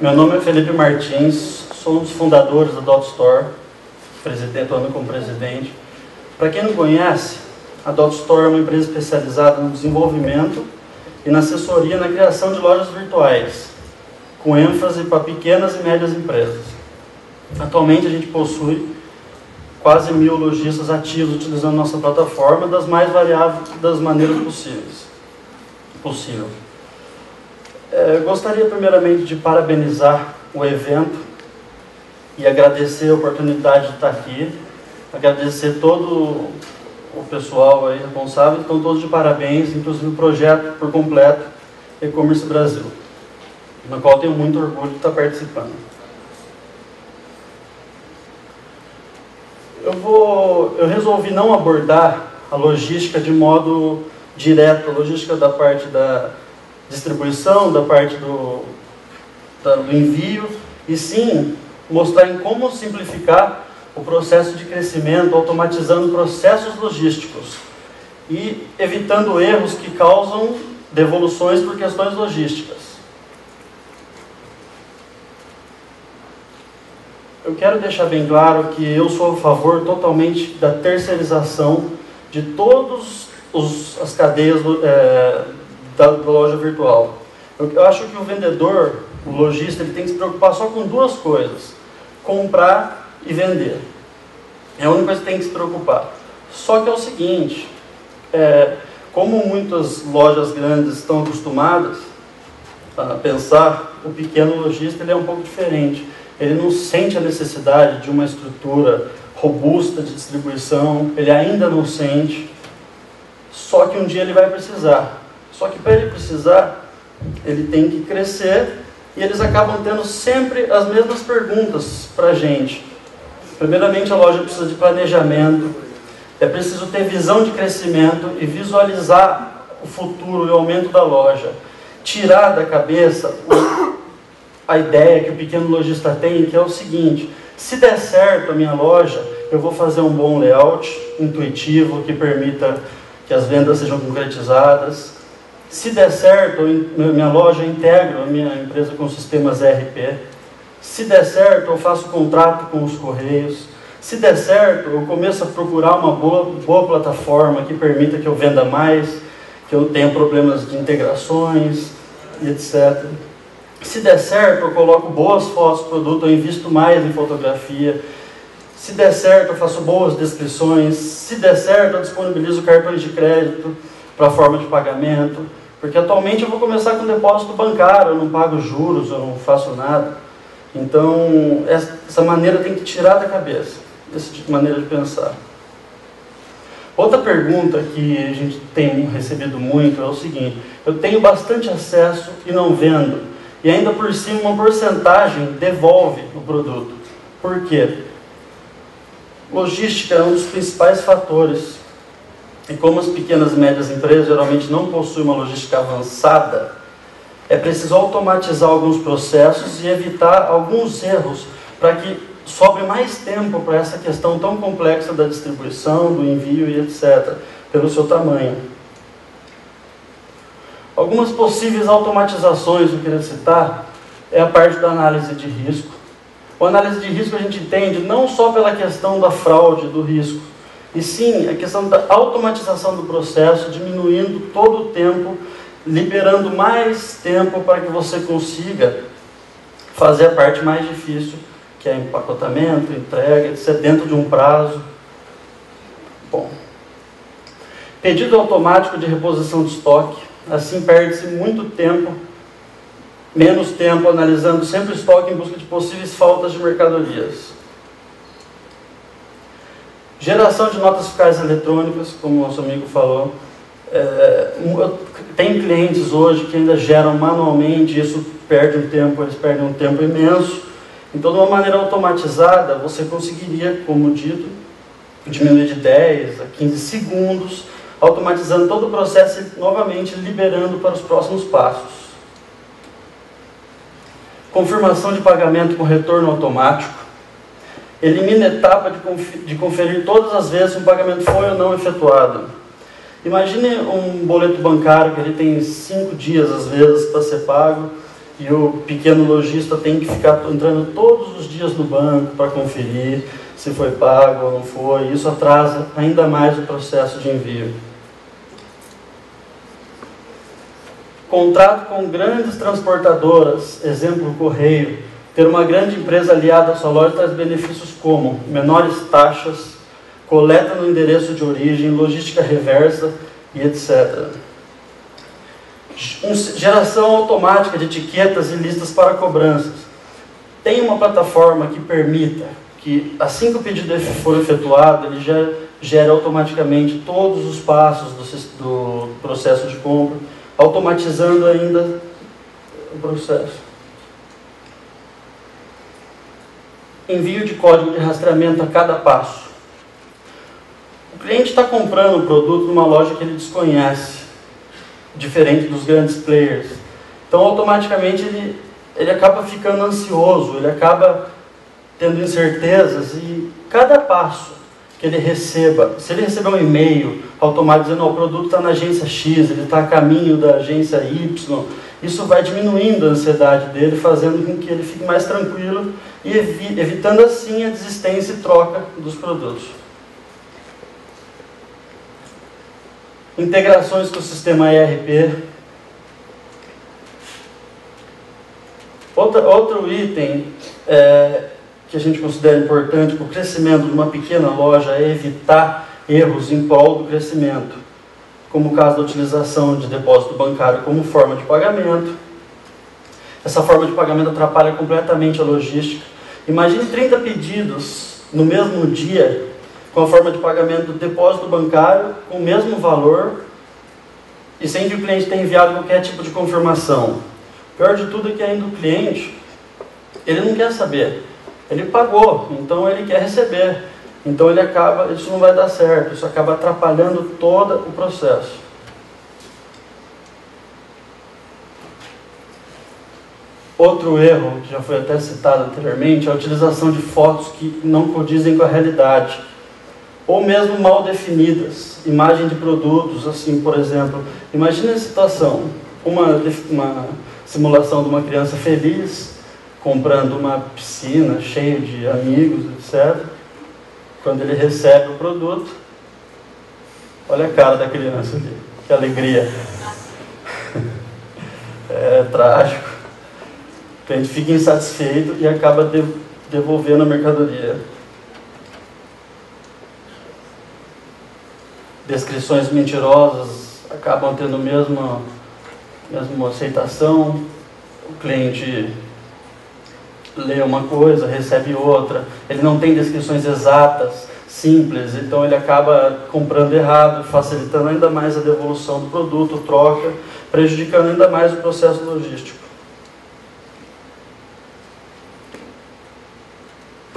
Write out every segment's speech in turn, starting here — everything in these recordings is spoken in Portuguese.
Meu nome é Felipe Martins, sou um dos fundadores da Dot Store, presidente, atuando como presidente. Para quem não conhece, a Dot Store é uma empresa especializada no desenvolvimento e na assessoria na criação de lojas virtuais, com ênfase para pequenas e médias empresas. Atualmente a gente possui quase mil lojistas ativos utilizando nossa plataforma das mais variadas das maneiras possíveis. Possível. É, gostaria primeiramente de parabenizar o evento e agradecer a oportunidade de estar aqui, agradecer todo o pessoal aí responsável, estão todos de parabéns, inclusive o projeto por completo E-Commerce Brasil, no qual tenho muito orgulho de estar participando. Eu, vou, eu resolvi não abordar a logística de modo direto, a logística da parte da distribuição, da parte do, do envio, e sim mostrar em como simplificar o processo de crescimento, automatizando processos logísticos e evitando erros que causam devoluções por questões logísticas. Eu quero deixar bem claro que eu sou a favor totalmente da terceirização de todas as cadeias é, da, loja virtual. Eu acho que o vendedor, o lojista, ele tem que se preocupar só com duas coisas: comprar e vender. É a única coisa que tem que se preocupar. Só que é o seguinte, é, como muitas lojas grandes estão acostumadas a pensar, o pequeno lojista ele é um pouco diferente. Ele não sente a necessidade de uma estrutura robusta de distribuição, ele ainda não sente, só que um dia ele vai precisar. Só que para ele precisar, ele tem que crescer e eles acabam tendo sempre as mesmas perguntas para a gente. Primeiramente, a loja precisa de planejamento, é preciso ter visão de crescimento e visualizar o futuro e o aumento da loja. Tirar da cabeça a ideia que o pequeno lojista tem, que é o seguinte: se der certo a minha loja, eu vou fazer um bom layout intuitivo que permita que as vendas sejam concretizadas. Se der certo, minha loja integra a minha empresa com sistemas ERP. Se der certo, eu faço contrato com os correios. Se der certo, eu começo a procurar uma boa, boa plataforma que permita que eu venda mais, que eu tenha problemas de integrações etc. Se der certo, eu coloco boas fotos do produto, eu invisto mais em fotografia. Se der certo, eu faço boas descrições. Se der certo, eu disponibilizo cartões de crédito para forma de pagamento. Porque atualmente eu vou começar com depósito bancário, eu não pago juros, eu não faço nada. Então, essa maneira tem que tirar da cabeça, essa maneira de pensar. Outra pergunta que a gente tem recebido muito é o seguinte: eu tenho bastante acesso e não vendo, e ainda por cima uma porcentagem devolve o produto. Por quê? Logística é um dos principais fatores. E como as pequenas e médias empresas geralmente não possuem uma logística avançada, é preciso automatizar alguns processos e evitar alguns erros para que sobre mais tempo para essa questão tão complexa da distribuição, do envio e etc., pelo seu tamanho. Algumas possíveis automatizações que eu queria citar é a parte da análise de risco. A análise de risco a gente entende não só pela questão da fraude, do risco, e sim a questão da automatização do processo, diminuindo todo o tempo liberando mais tempo para que você consiga fazer a parte mais difícil, que é empacotamento, entrega, etc., dentro de um prazo. Bom. Pedido automático de reposição de estoque. Assim perde-se muito tempo, menos tempo analisando sempre o estoque em busca de possíveis faltas de mercadorias. Geração de notas fiscais eletrônicas, como o nosso amigo falou. É, tem clientes hoje que ainda geram manualmente, isso perde um tempo, eles perdem um tempo imenso. Então, de uma maneira automatizada, você conseguiria, como dito, diminuir de 10 a 15 segundos, automatizando todo o processo e novamente liberando para os próximos passos. Confirmação de pagamento com retorno automático. Elimina a etapa de conferir todas as vezes se um pagamento foi ou não efetuado Imagine um boleto bancário que ele tem cinco dias, às vezes, para ser pago, e o pequeno lojista tem que ficar entrando todos os dias no banco para conferir se foi pago ou não foi. Isso atrasa ainda mais o processo de envio. Contrato com grandes transportadoras, exemplo Correio, ter uma grande empresa aliada à sua loja traz benefícios como menores taxas, coleta no endereço de origem, logística reversa e etc. Geração automática de etiquetas e listas para cobranças. Tem uma plataforma que permita que, assim que o pedido for efetuado, ele já gere automaticamente todos os passos do, do processo de compra, automatizando ainda o processo. Envio de código de rastreamento a cada passo. O cliente está comprando o produto numa loja que ele desconhece, diferente dos grandes players. Então, automaticamente, ele, ele acaba ficando ansioso, ele acaba tendo incertezas e cada passo que ele receba, se ele receber um e-mail automático dizendo o produto está na agência X, ele está a caminho da agência Y, isso vai diminuindo a ansiedade dele, fazendo com que ele fique mais tranquilo e evitando assim a desistência e troca dos produtos. Integrações com o sistema ERP. Outra, outro item é, que a gente considera importante para o crescimento de uma pequena loja é evitar erros em prol do crescimento, como o caso da utilização de depósito bancário como forma de pagamento. Essa forma de pagamento atrapalha completamente a logística. Imagine 30 pedidos no mesmo dia com a forma de pagamento do depósito bancário com o mesmo valor e sem que o cliente tenha enviado qualquer tipo de confirmação. O pior de tudo é que ainda o cliente, ele não quer saber. Ele pagou, então ele quer receber. Então ele acaba, isso não vai dar certo, isso acaba atrapalhando todo o processo. Outro erro, que já foi até citado anteriormente, é a utilização de fotos que não condizem com a realidade ou mesmo mal definidas, imagem de produtos, assim, por exemplo, imagine a situação, uma, uma simulação de uma criança feliz, comprando uma piscina cheia de amigos, etc. Quando ele recebe o produto, olha a cara da criança ali, que alegria. É trágico. Cliente fica insatisfeito e acaba devolvendo a mercadoria. descrições mentirosas acabam tendo a mesma, mesma aceitação. O cliente lê uma coisa, recebe outra. Ele não tem descrições exatas, simples, então ele acaba comprando errado, facilitando ainda mais a devolução do produto, troca, prejudicando ainda mais o processo logístico.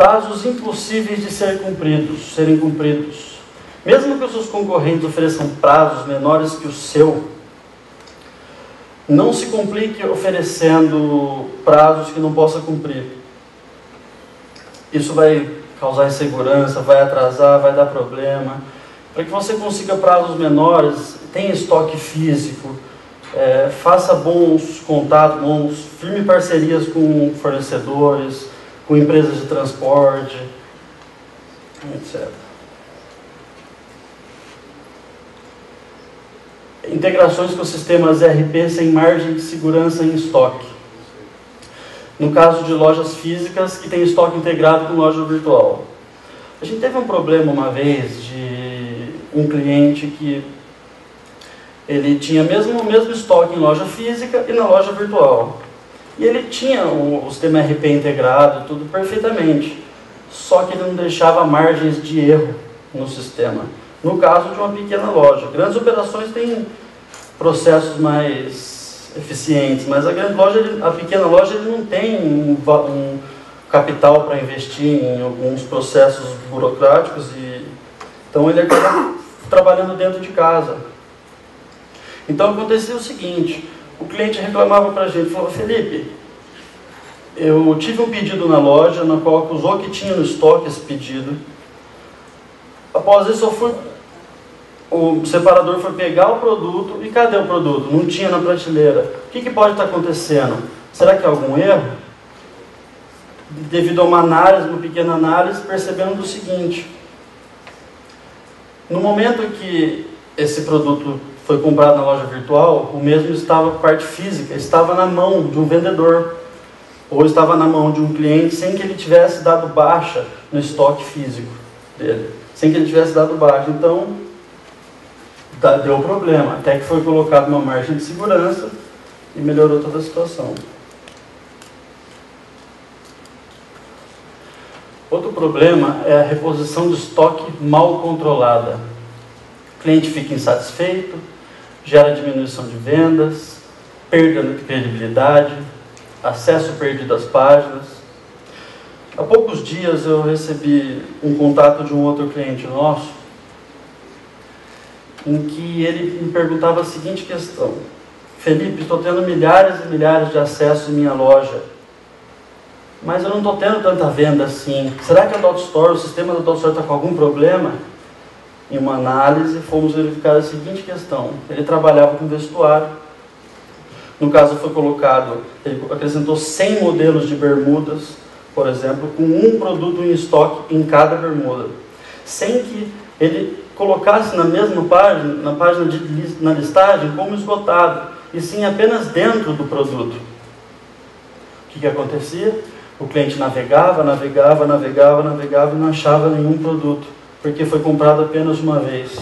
Prazos impossíveis de ser cumpridos, serem cumpridos. Mesmo que os seus concorrentes ofereçam prazos menores que o seu, não se complique oferecendo prazos que não possa cumprir. Isso vai causar insegurança, vai atrasar, vai dar problema. Para que você consiga prazos menores, tenha estoque físico, é, faça bons contatos, bons, firme parcerias com fornecedores, com empresas de transporte, etc. integrações com sistemas ERP sem margem de segurança em estoque. No caso de lojas físicas que têm estoque integrado com loja virtual. A gente teve um problema uma vez de um cliente que ele tinha mesmo o mesmo estoque em loja física e na loja virtual. E ele tinha o, o sistema RP integrado, tudo perfeitamente. Só que ele não deixava margens de erro no sistema no caso de uma pequena loja. Grandes operações têm processos mais eficientes, mas a grande loja, a pequena loja, ele não tem um, um capital para investir em alguns processos burocráticos e então ele acaba trabalhando dentro de casa. Então acontecia o seguinte: o cliente reclamava para a gente, falava, Felipe, eu tive um pedido na loja na qual acusou que tinha no estoque esse pedido. Após isso eu fui o separador foi pegar o produto e cadê o produto? Não tinha na prateleira. O que, que pode estar acontecendo? Será que é algum erro? Devido a uma análise, uma pequena análise, percebendo o seguinte: no momento que esse produto foi comprado na loja virtual, o mesmo estava parte física, estava na mão de um vendedor ou estava na mão de um cliente sem que ele tivesse dado baixa no estoque físico dele, sem que ele tivesse dado baixa. Então, deu problema, até que foi colocado uma margem de segurança e melhorou toda a situação. Outro problema é a reposição de estoque mal controlada. O cliente fica insatisfeito, gera diminuição de vendas, perda de credibilidade, acesso perdido às páginas. Há poucos dias eu recebi um contato de um outro cliente nosso, em que ele me perguntava a seguinte questão: Felipe, estou tendo milhares e milhares de acessos em minha loja mas eu não estou tendo tanta venda assim. Será que a Dot Store, o sistema da Dot Store está com algum problema? Em uma análise, fomos verificar a seguinte questão: ele trabalhava com vestuário. No caso, foi colocado, ele acrescentou 100 modelos de bermudas, por exemplo, com um produto em estoque em cada bermuda, sem que ele colocasse na mesma página, na página de na listagem, como esgotado, e sim apenas dentro do produto. O que, que acontecia? O cliente navegava, navegava, navegava, navegava e não achava nenhum produto, porque foi comprado apenas uma vez.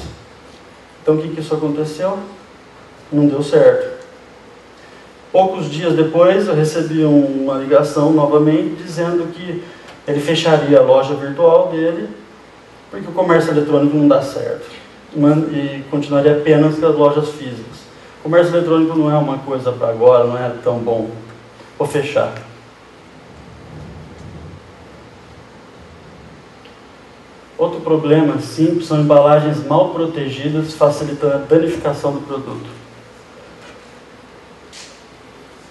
Então o que, que isso aconteceu? Não deu certo. Poucos dias depois eu recebi uma ligação novamente dizendo que ele fecharia a loja virtual dele porque o comércio eletrônico não dá certo e continuaria apenas com as lojas físicas. O comércio eletrônico não é uma coisa para agora, não é tão bom. Vou fechar. Outro problema simples são embalagens mal protegidas, facilitando a danificação do produto.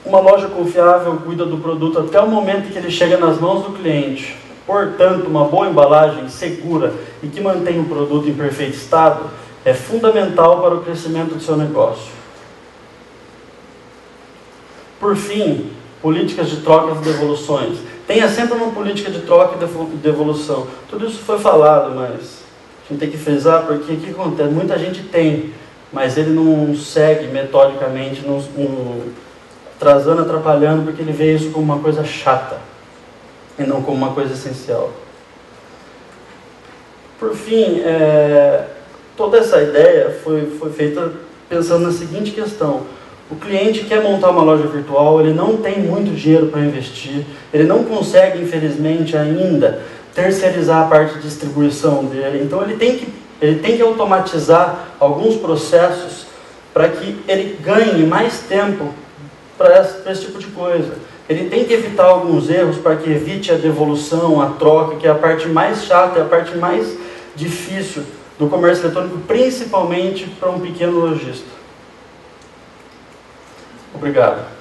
Uma loja confiável cuida do produto até o momento que ele chega nas mãos do cliente. Portanto, uma boa embalagem segura e que mantém o produto em perfeito estado é fundamental para o crescimento do seu negócio. Por fim, políticas de trocas e devoluções. Tenha sempre uma política de troca e devolução. Tudo isso foi falado, mas a gente tem que frisar porque o que acontece? Muita gente tem, mas ele não segue metodicamente, não, não, atrapalhando, porque ele vê isso como uma coisa chata e não como uma coisa essencial. Por fim, é, toda essa ideia foi, foi feita pensando na seguinte questão o cliente quer montar uma loja virtual, ele não tem muito dinheiro para investir, ele não consegue, infelizmente, ainda terceirizar a parte de distribuição dele. Então ele tem que, ele tem que automatizar alguns processos para que ele ganhe mais tempo para esse, esse tipo de coisa. Ele tem que evitar alguns erros para que evite a devolução, a troca, que é a parte mais chata, é a parte mais difícil do comércio eletrônico, principalmente para um pequeno lojista. Obrigado.